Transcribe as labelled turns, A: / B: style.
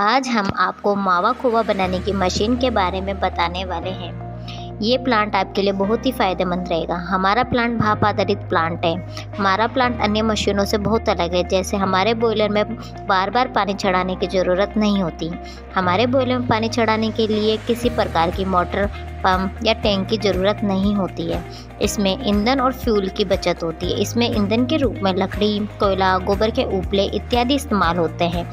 A: आज हम आपको मावा खोवा बनाने की मशीन के बारे में बताने वाले हैं। ये प्लांट आपके लिए बहुत ही फ़ायदेमंद रहेगा। हमारा प्लांट भाप आधारित प्लांट है। हमारा प्लांट अन्य मशीनों से बहुत अलग है। जैसे हमारे बॉयलर में बार बार पानी चढ़ाने की ज़रूरत नहीं होती। हमारे बॉयलर में पानी चढ़ाने के लिए किसी प्रकार की मोटर, पंप या टैंक की ज़रूरत नहीं होती है। इसमें ईंधन और फ्यूल की बचत होती है। इसमें ईंधन के रूप में लकड़ी, कोयला, गोबर के उपले इत्यादि इस्तेमाल होते हैं।